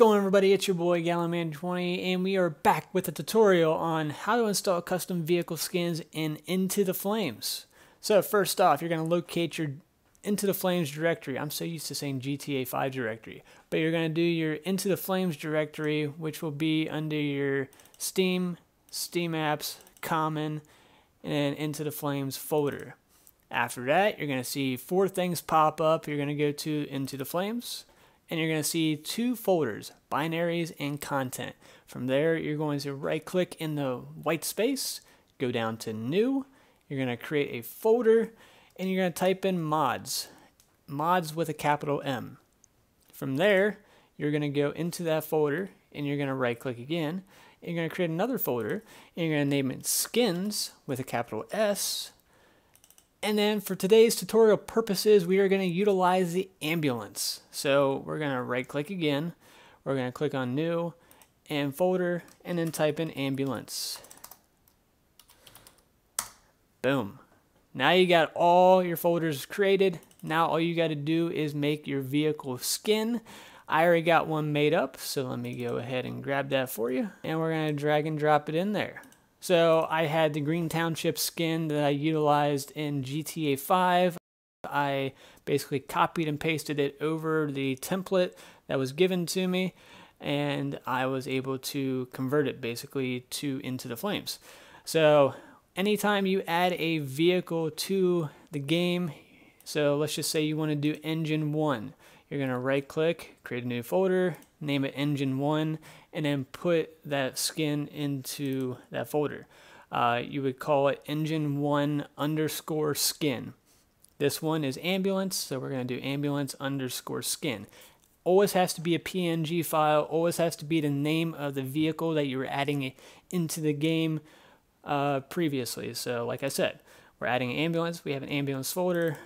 going everybody? It's your boy Gallonman20 and we are back with a tutorial on how to install custom vehicle skins in Into the Flames. So first off, you're going to locate your Into the Flames directory. I'm so used to saying GTA 5 directory. But you're going to do your Into the Flames directory, which will be under your Steam, Steam Apps, Common, and Into the Flames folder. After that, you're going to see four things pop up. You're going to go to Into the Flames and you're going to see two folders, binaries and content. From there, you're going to right click in the white space, go down to new, you're going to create a folder, and you're going to type in mods, mods with a capital M. From there, you're going to go into that folder, and you're going to right click again, and you're going to create another folder, and you're going to name it skins with a capital S, and then for today's tutorial purposes, we are going to utilize the ambulance. So we're going to right click again. We're going to click on new and folder and then type in ambulance. Boom. Now you got all your folders created. Now all you got to do is make your vehicle skin. I already got one made up, so let me go ahead and grab that for you. And we're going to drag and drop it in there. So I had the Green Township skin that I utilized in GTA 5. I basically copied and pasted it over the template that was given to me and I was able to convert it basically to into the flames. So anytime you add a vehicle to the game, so let's just say you want to do engine 1, you're going to right click, create a new folder, name it engine 1 and then put that skin into that folder. Uh, you would call it engine 1 underscore skin. This one is ambulance, so we're going to do ambulance underscore skin. Always has to be a PNG file, always has to be the name of the vehicle that you were adding it into the game uh, previously. So like I said, we're adding an ambulance, we have an ambulance folder,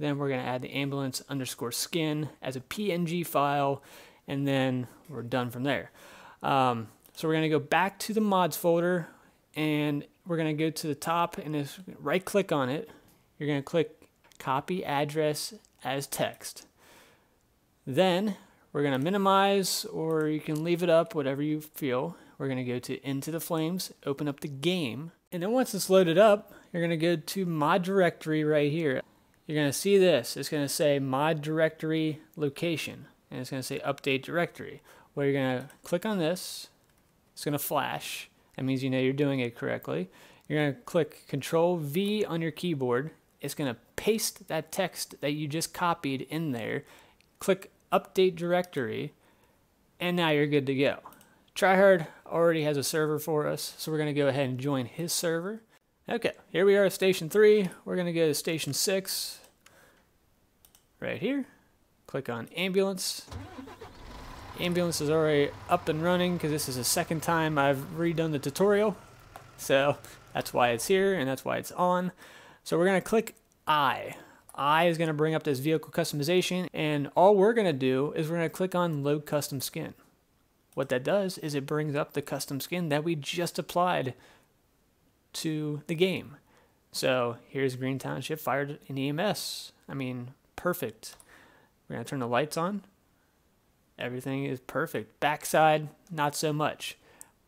then we're going to add the ambulance underscore skin as a PNG file, and then we're done from there. Um, so we're going to go back to the mods folder and we're going to go to the top and just right click on it. You're going to click copy address as text. Then we're going to minimize or you can leave it up, whatever you feel. We're going to go to Into the Flames, open up the game. And then once it's loaded up, you're going to go to mod directory right here. You're going to see this. It's going to say mod directory location and it's going to say update directory where you're going to click on this. It's going to flash. That means you know you're doing it correctly. You're going to click Control V on your keyboard. It's going to paste that text that you just copied in there. Click Update Directory, and now you're good to go. Tryhard already has a server for us, so we're going to go ahead and join his server. Okay, here we are at Station 3. We're going to go to Station 6 right here. Click on Ambulance ambulance is already up and running because this is the second time I've redone the tutorial. So that's why it's here and that's why it's on. So we're going to click I. I is going to bring up this vehicle customization and all we're going to do is we're going to click on load custom skin. What that does is it brings up the custom skin that we just applied to the game. So here's Green Township Fire EMS. I mean, perfect. We're going to turn the lights on. Everything is perfect. Backside, not so much.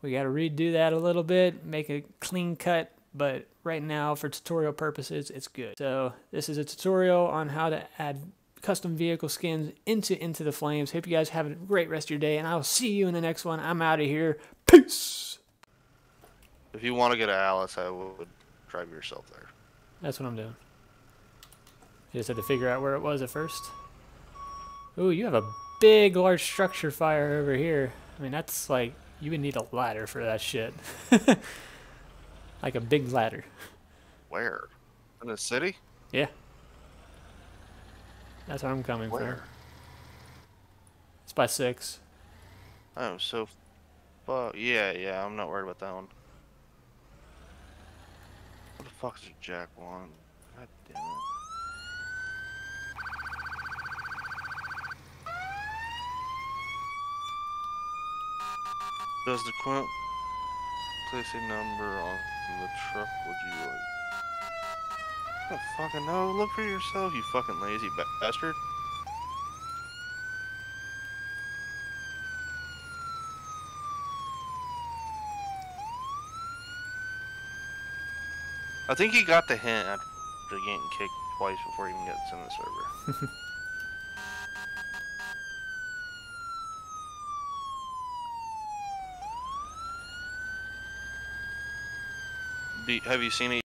We got to redo that a little bit, make a clean cut, but right now for tutorial purposes, it's good. So this is a tutorial on how to add custom vehicle skins into Into the Flames. Hope you guys have a great rest of your day, and I'll see you in the next one. I'm out of here. Peace! If you want to get a Alice, I would drive yourself there. That's what I'm doing. You just had to figure out where it was at first. Ooh, you have a big, large structure fire over here. I mean, that's like, you would need a ladder for that shit. like a big ladder. Where? In the city? Yeah. That's where I'm coming Where? from. It's by six. Oh, so, fuck. Yeah, yeah, I'm not worried about that one. What the fuck does Jack want? God damn it. Does the quote place a number on the truck would you like? I don't fucking know. Look for yourself, you fucking lazy bastard. I think he got the hint after getting kicked twice before he even gets in the server. have you seen it